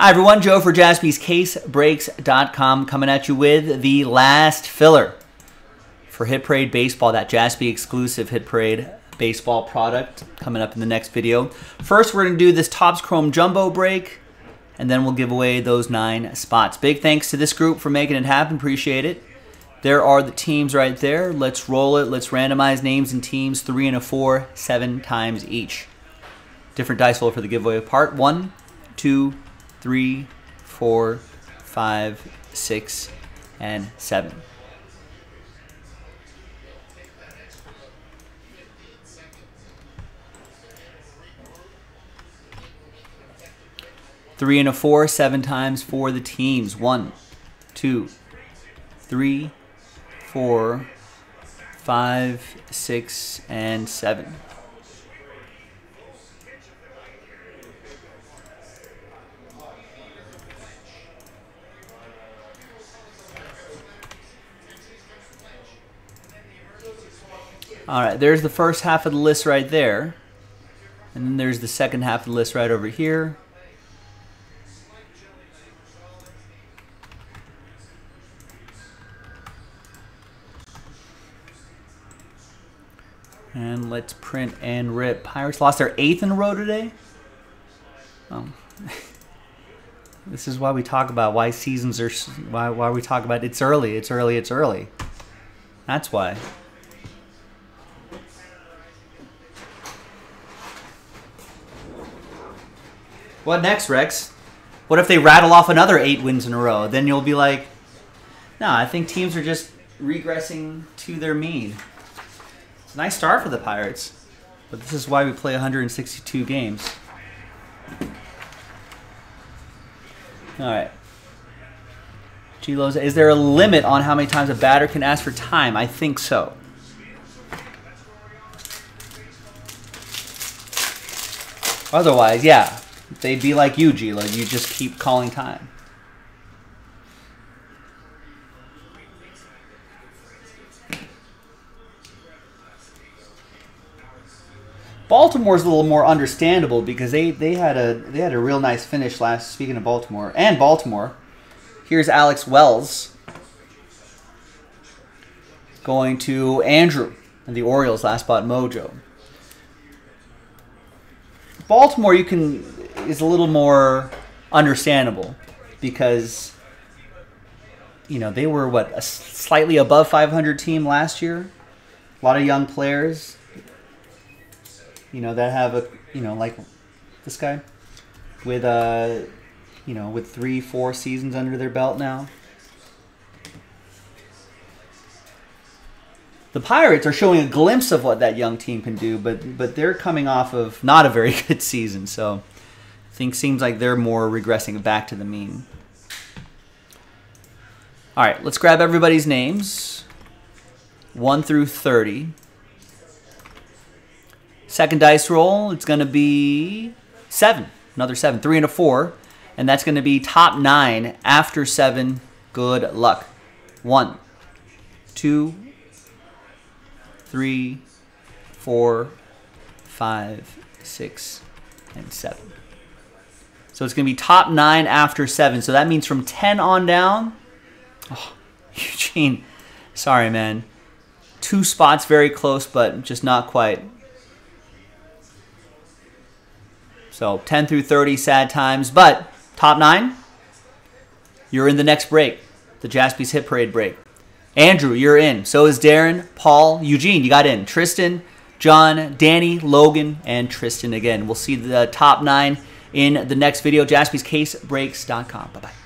Hi, everyone. Joe for jaspyscasebreaks.com coming at you with the last filler for Hit Parade Baseball, that Jaspy exclusive Hit Parade Baseball product coming up in the next video. First, we're going to do this Topps Chrome Jumbo break, and then we'll give away those nine spots. Big thanks to this group for making it happen. Appreciate it. There are the teams right there. Let's roll it. Let's randomize names and teams, three and a four, seven times each. Different dice roll for the giveaway. Part one, two, three, four, five, six, and seven. Three and a four, seven times for the teams. One, two, three, four, five, six, and seven. All right, there's the first half of the list right there. And then there's the second half of the list right over here. And let's print and rip. Pirates lost their eighth in a row today. Oh. this is why we talk about why seasons are why why we talk about it's early, it's early, it's early. That's why. What next, Rex? What if they rattle off another eight wins in a row? Then you'll be like, no, I think teams are just regressing to their mean. It's a nice start for the Pirates, but this is why we play 162 games. All right. Gilos, is there a limit on how many times a batter can ask for time? I think so. Otherwise, yeah, they'd be like you, Gila. You just keep calling time. Baltimore's a little more understandable because they, they had a they had a real nice finish last. Speaking of Baltimore and Baltimore, here's Alex Wells going to Andrew and the Orioles last spot mojo. Baltimore, you can is a little more understandable because you know they were what a slightly above 500 team last year. A lot of young players you know, that have a, you know, like this guy with, uh, you know, with three, four seasons under their belt now. The Pirates are showing a glimpse of what that young team can do, but but they're coming off of not a very good season, so think seems like they're more regressing back to the mean. All right, let's grab everybody's names. 1 through 30. Second dice roll, it's going to be seven. Another seven. Three and a four. And that's going to be top nine after seven. Good luck. One, two, three, four, five, six, and seven. So it's going to be top nine after seven. So that means from 10 on down. Oh, Eugene, sorry, man. Two spots very close, but just not quite. So 10 through 30, sad times. But top nine, you're in the next break, the Jaspy's Hit Parade break. Andrew, you're in. So is Darren, Paul, Eugene, you got in. Tristan, John, Danny, Logan, and Tristan again. We'll see the top nine in the next video. JaspysCaseBreaks.com. Bye-bye.